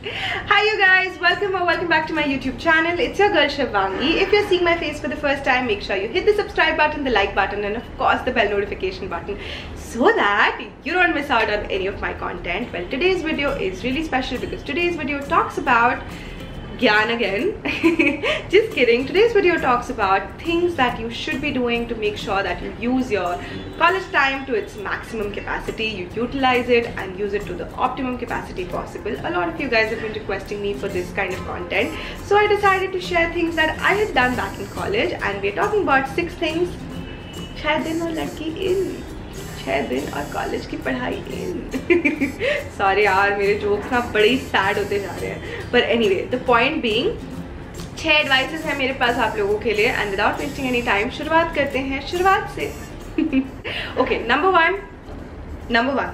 Hi you guys, welcome or welcome back to my YouTube channel. It's your girl Shivangi. If you're seeing my face for the first time, make sure you hit the subscribe button, the like button and of course the bell notification button so that you don't miss out on any of my content. Well, today's video is really special because today's video talks about Gyan again. Just kidding. Today's video talks about things that you should be doing to make sure that you use your college time to its maximum capacity, you utilize it and use it to the optimum capacity possible. A lot of you guys have been requesting me for this kind of content. So I decided to share things that I had done back in college and we're talking about six things. Shayad din wo in. छः दिन और college की पढ़ाई sorry यार, मेरे jokes ना बड़े ही sad होते जा रहे हैं. पर anyway the point being छः एडवाइसेस हैं मेरे पास आप लोगों के लिए and without wasting any time शुरुआत करते हैं शुरुआत से. Okay number one number one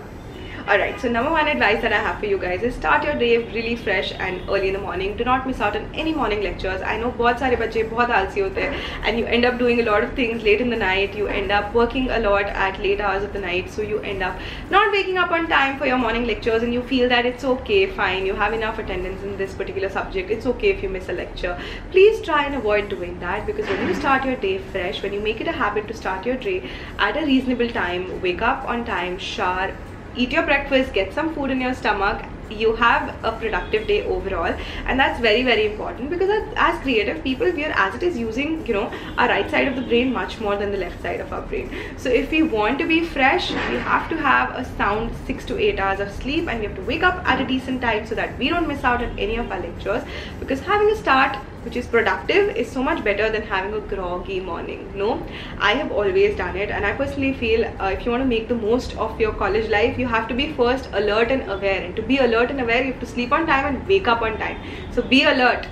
Alright, so number one advice that I have for you guys is start your day really fresh and early in the morning. Do not miss out on any morning lectures. I know बहुत सारे बच्चे बहुत आलसी होते हैं and you end up doing a lot of things late in the night. You end up working a lot at late hours of the night. So you end up not waking up on time for your morning lectures and you feel that it's okay, fine, you have enough attendance in this particular subject. It's okay if you miss a lecture. Please try and avoid doing that because when you start your day fresh, when you make it a habit to start your day at a reasonable time, wake up on time, shower, eat your breakfast get some food in your stomach you have a productive day overall. And that's very very important because as creative people we are as it is using you know our right side of the brain much more than the left side of our brain. So if we want to be fresh we have to have a sound six to eight hours of sleep and we have to wake up at a decent time so that we don't miss out on any of our lectures. Because having a start which is productive is so much better than having a groggy morning no? I have always done it and i personally feel uh, if you want to make the most of your college life you have to be first alert and aware and to be alert and aware you have to sleep on time and wake up on time. So be alert.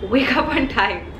Wake up on time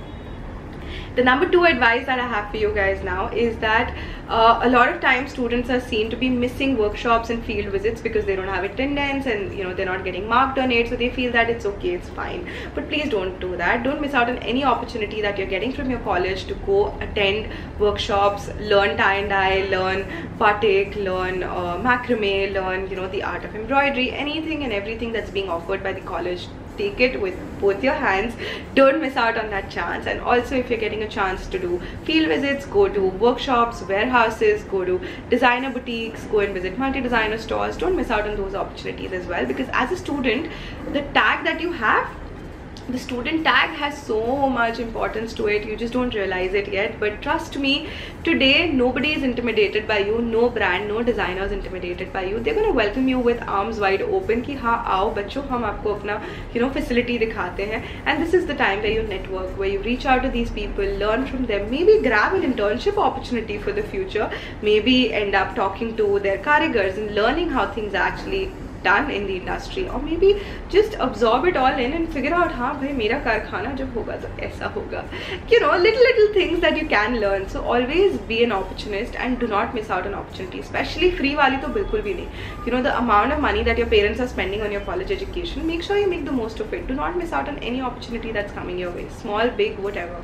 the number two advice that i have for you guys now is that uh, a lot of times students are seen to be missing workshops and field visits because they don't have attendance and you know they're not getting marked on it so they feel that it's okay it's fine. But please don't do that. Don't miss out on any opportunity that you're getting from your college to go attend workshops learn tie and dye learn batik learn uh, macrame learn you know the art of embroidery anything and everything that's being offered by the college take it with both your hands. Don't miss out on that chance. And also if you're getting a chance to do field visits go to workshops warehouses go to designer boutiques go and visit multi-designer stores don't miss out on those opportunities as well. Because as a student the tag that you have the student tag has so much importance to it you just don't realize it yet. But trust me today nobody is intimidated by you no brand no designer is intimidated by you. They're going to welcome you with arms wide open ki ha aao bachcho hum aapko apna you know facility dikhate hain. And this is the time where you network where you reach out to these people learn from them maybe grab an internship opportunity for the future maybe end up talking to their karigars and learning how things actually done in the industry or maybe just absorb it all in and figure out हाँ भाई मेरा कारखाना जब होगा तो ऐसा होगा you know little little things that you can learn so always be an opportunist and do not miss out on opportunity especially free वाली तो बिल्कुल भी नहीं you know the amount of money that your parents are spending on your college education make sure you make the most of it do not miss out on any opportunity that's coming your way small big whatever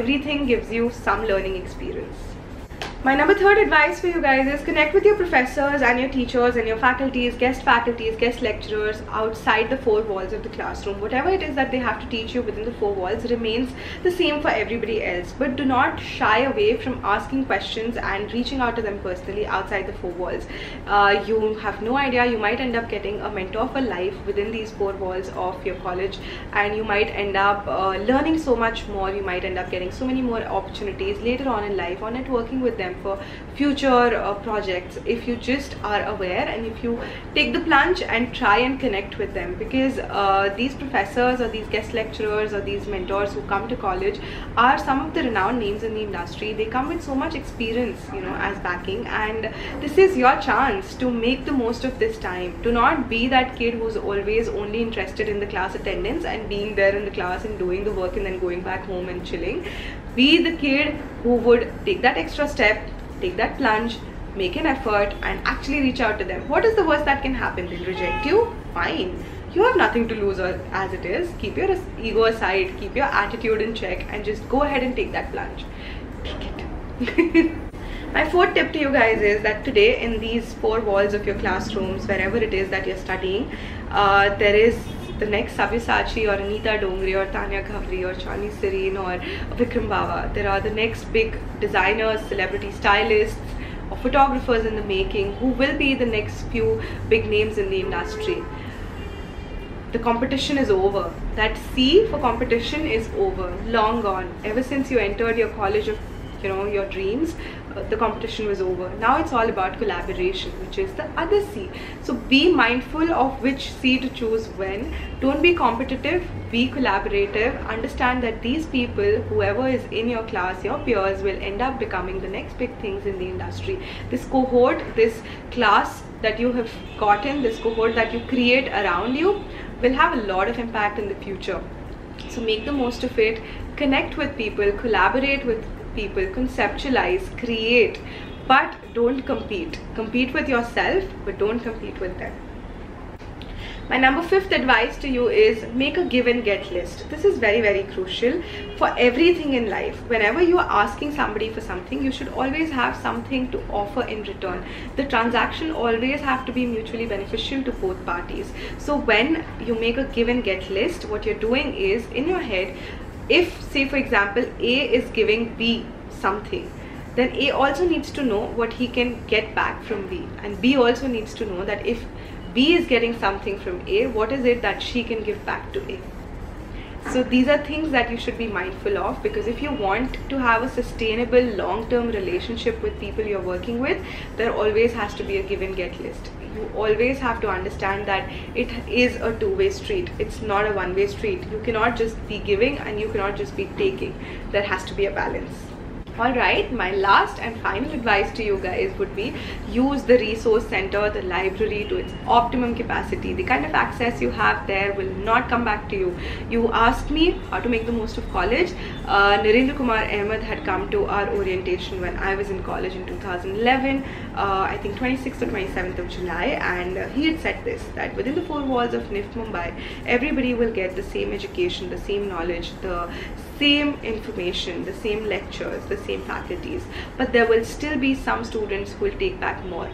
everything gives you some learning experience my number third advice for you guys is connect with your professors and your teachers and your faculties, guest faculties, guest lecturers outside the four walls of the classroom. Whatever it is that they have to teach you within the four walls remains the same for everybody else. But do not shy away from asking questions and reaching out to them personally outside the four walls. Uh, you have no idea, you might end up getting a mentor for life within these four walls of your college and you might end up uh, learning so much more. You might end up getting so many more opportunities later on in life or networking with them them for future uh, projects. If you just are aware and if you take the plunge and try and connect with them because uh, these professors or these guest lecturers or these mentors who come to college are some of the renowned names in the industry. They come with so much experience you know as backing and this is your chance to make the most of this time. Do not be that kid who's always only interested in the class attendance and being there in the class and doing the work and then going back home and chilling be the kid who would take that extra step take that plunge make an effort and actually reach out to them. What is the worst that can happen? They'll reject you? Fine. You have nothing to lose as it is. Keep your ego aside keep your attitude in check and just go ahead and take that plunge. Take it. My fourth tip to you guys is that today in these four walls of your classrooms wherever it is that you're studying uh, there is the next Sabyasachi or Anita Dongre or Tanya Ghavri or Chani Serene or Vikram Bawa. There are the next big designers, celebrity stylists, or photographers in the making who will be the next few big names in the industry. The competition is over. That C for competition is over, long gone. Ever since you entered your college of you know your dreams Uh, the competition was over. Now it's all about collaboration which is the other c. So be mindful of which c to choose when. Don't be competitive be collaborative. Understand that these people whoever is in your class your peers will end up becoming the next big things in the industry. This cohort this class that you have gotten this cohort that you create around you will have a lot of impact in the future. So make the most of it. Connect with people collaborate with people conceptualize create. But don't compete. Compete with yourself but don't compete with them. My number fifth advice to you is make a give and get list. This is very very crucial for everything in life. Whenever you are asking somebody for something you should always have something to offer in return. The transaction always have to be mutually beneficial to both parties. So when you make a give and get list what you're doing is in your head if say for example a is giving b something then a also needs to know what he can get back from b. And b also needs to know that if b is getting something from a what is it that she can give back to a? So these are things that you should be mindful of because if you want to have a sustainable long-term relationship with people you're working with there always has to be a give and get list you always have to understand that it is a two-way street. It's not a one-way street. You cannot just be giving and you cannot just be taking. There has to be a balance Alright, my last and final advice to you guys would be use the resource center, the library to its optimum capacity. The kind of access you have there will not come back to you. You asked me how to make the most of college. Uh, Narendra Kumar Ahmed had come to our orientation when I was in college in 2011, uh, I think 26th or 27th of July and uh, he had said this, that within the four walls of NIFT Mumbai, everybody will get the same education, the same knowledge, the same information, the same lectures, the same faculties, but there will still be some students who will take back more.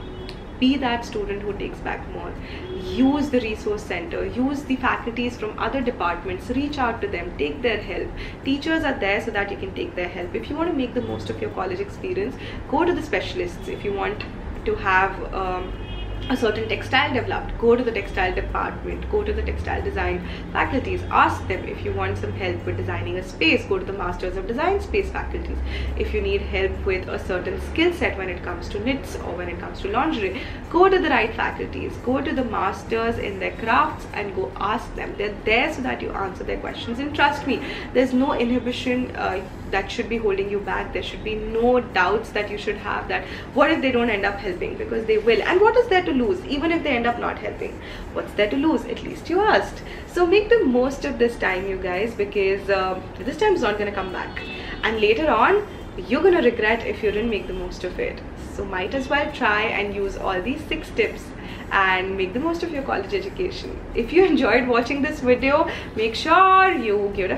Be that student who takes back more. Use the resource center, use the faculties from other departments, reach out to them, take their help. Teachers are there so that you can take their help. If you want to make the most of your college experience, go to the specialists. If you want to have um, a certain textile developed go to the textile department go to the textile design faculties ask them if you want some help with designing a space go to the masters of design space faculties. If you need help with a certain skill set when it comes to knits or when it comes to lingerie go to the right faculties go to the masters in their crafts and go ask them. They're there so that you answer their questions. And trust me there's no inhibition uh, that should be holding you back. There should be no doubts that you should have that. What if they don't end up helping? Because they will. And what is there to lose even if they end up not helping? What's there to lose? At least you asked. So make the most of this time you guys because uh, this time is not going to come back. And later on you're going to regret if you didn't make the most of it. So might as well try and use all these six tips and make the most of your college education. If you enjoyed watching this video make sure you give it a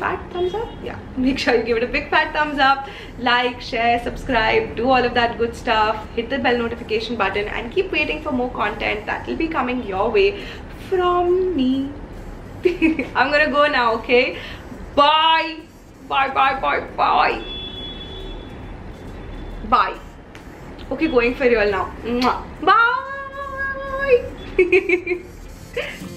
fat thumbs up? Yeah. Make sure you give it a big fat thumbs up. Like share subscribe do all of that good stuff. Hit the bell notification button and keep waiting for more content that will be coming your way from me. I'm gonna go now okay? Bye. Bye bye bye bye. Bye. Okay going for real now. Bye